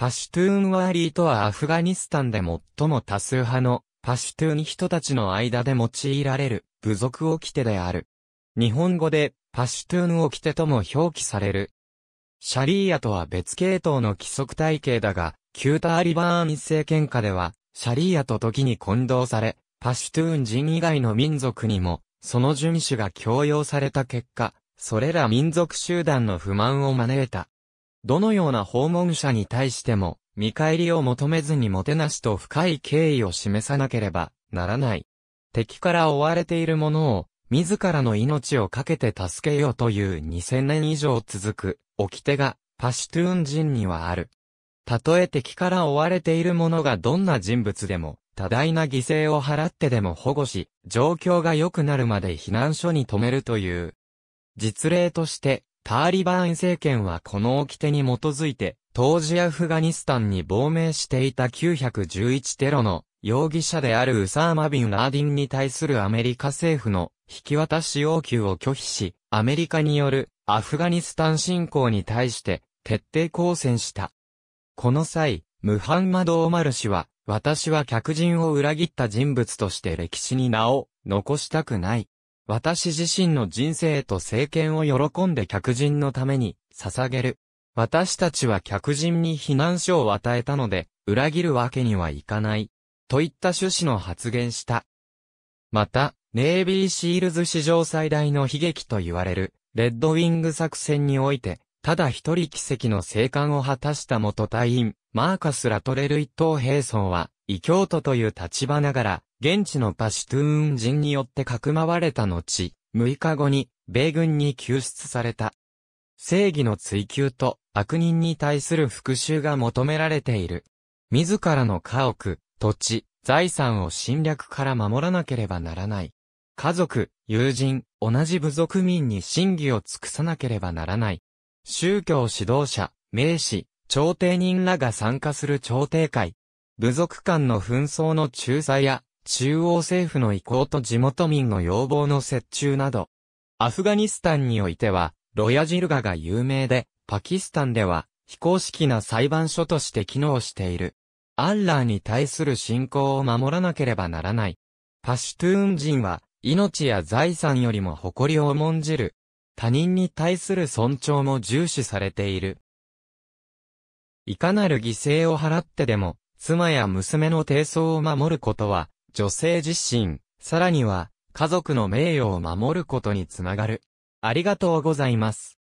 パシュトゥーンワーリーとはアフガニスタンで最も多数派のパシュトゥーン人たちの間で用いられる部族掟である。日本語でパシュトゥーン掟とも表記される。シャリーアとは別系統の規則体系だが、旧ターリバーン政権下では、シャリーアと時に混同され、パシュトゥーン人以外の民族にも、その遵守が強要された結果、それら民族集団の不満を招いた。どのような訪問者に対しても、見返りを求めずにもてなしと深い敬意を示さなければならない。敵から追われている者を、自らの命を懸けて助けようという2000年以上続く、掟が、パシュトゥーン人にはある。たとえ敵から追われている者がどんな人物でも、多大な犠牲を払ってでも保護し、状況が良くなるまで避難所に止めるという。実例として、ターリバーン政権はこの掟に基づいて、当時アフガニスタンに亡命していた911テロの容疑者であるウサーマ・ビン・ラーディンに対するアメリカ政府の引き渡し要求を拒否し、アメリカによるアフガニスタン侵攻に対して徹底抗戦した。この際、ムハンマド・オマル氏は、私は客人を裏切った人物として歴史に名を残したくない。私自身の人生と政権を喜んで客人のために捧げる。私たちは客人に避難所を与えたので、裏切るわけにはいかない。といった趣旨の発言した。また、ネイビーシールズ史上最大の悲劇と言われる、レッドウィング作戦において、ただ一人奇跡の生還を果たした元隊員、マーカス・ラトレル一等兵曹は、異教徒という立場ながら、現地のパシュトゥーン人によってかくまわれた後、6日後に、米軍に救出された。正義の追求と悪人に対する復讐が求められている。自らの家屋、土地、財産を侵略から守らなければならない。家族、友人、同じ部族民に真偽を尽くさなければならない。宗教指導者、名士、朝廷人らが参加する朝廷会。部族間の紛争の仲裁や中央政府の意向と地元民の要望の折衷など、アフガニスタンにおいては、ロヤジルガが有名で、パキスタンでは、非公式な裁判所として機能している。アッラーに対する信仰を守らなければならない。パシュトゥーン人は、命や財産よりも誇りを重んじる。他人に対する尊重も重視されている。いかなる犠牲を払ってでも、妻や娘の低層を守ることは、女性自身、さらには、家族の名誉を守ることにつながる。ありがとうございます。